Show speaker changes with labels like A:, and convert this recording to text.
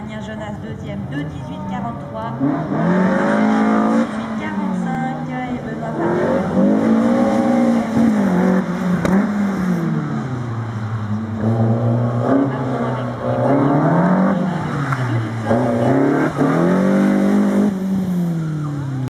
A: Mania Jonas deuxième, 2 18 43.